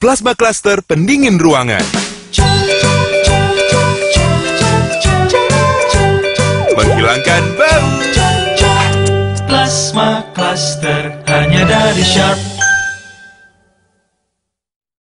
Plasma Cluster pendingin ruangan. Menghilangkan bau. Plasma Cluster hanya dari Sharp